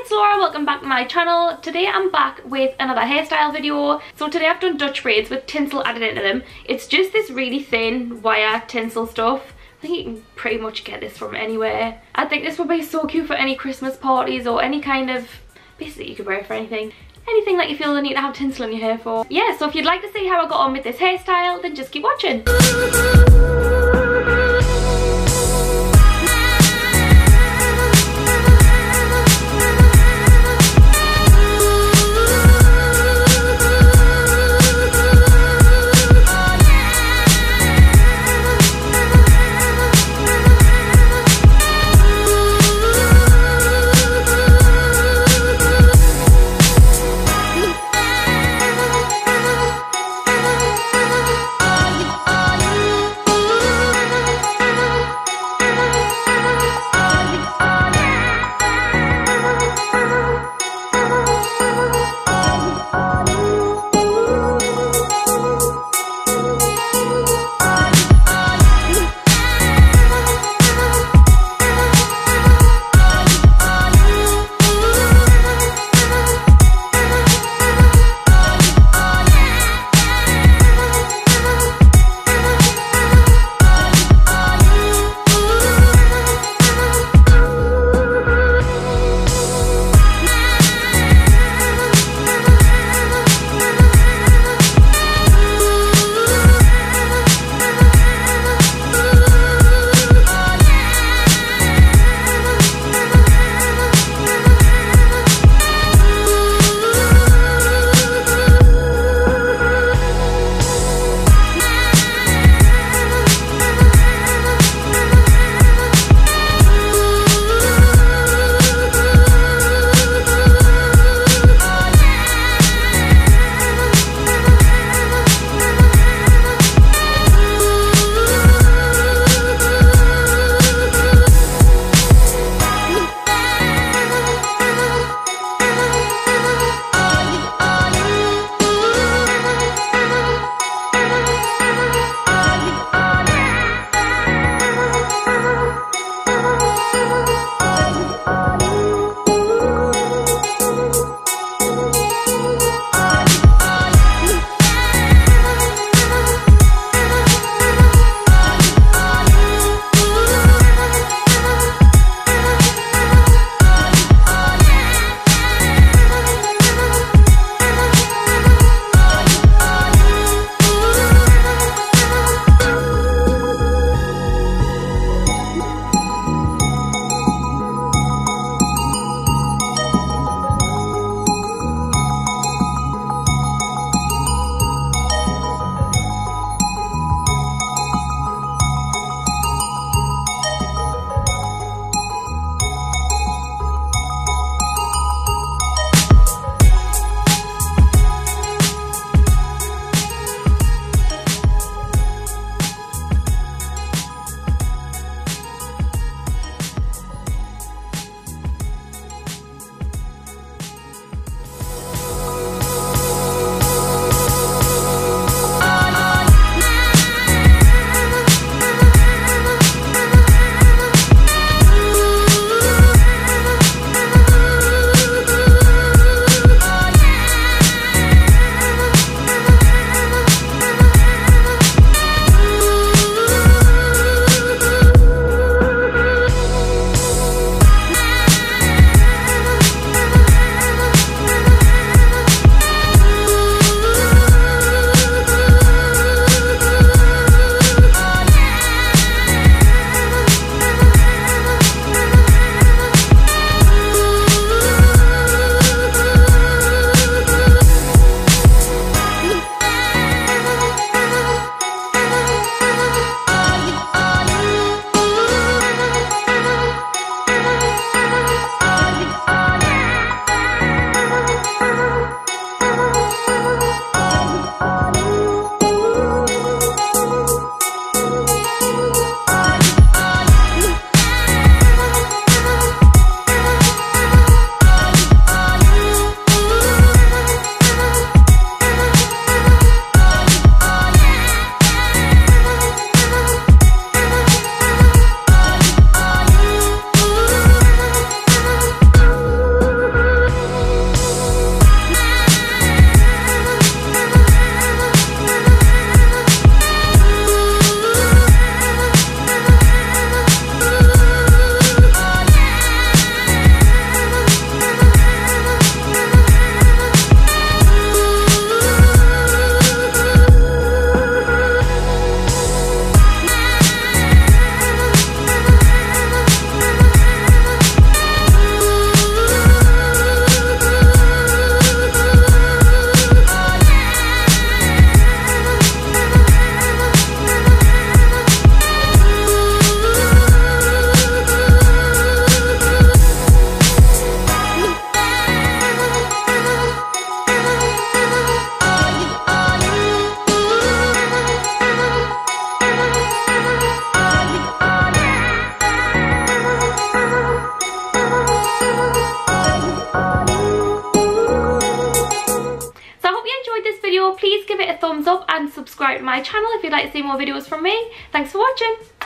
It's Laura. Welcome back to my channel. Today I'm back with another hairstyle video. So today I've done Dutch braids with tinsel added into them. It's just this really thin wire tinsel stuff. I think you can pretty much get this from anywhere. I think this would be so cute for any Christmas parties or any kind of... Basically you could wear it for anything anything that you feel the need to have tinsel in your hair for. Yeah, so if you'd like to see how I got on with this hairstyle, then just keep watching. Thumbs up and subscribe to my channel if you'd like to see more videos from me. Thanks for watching.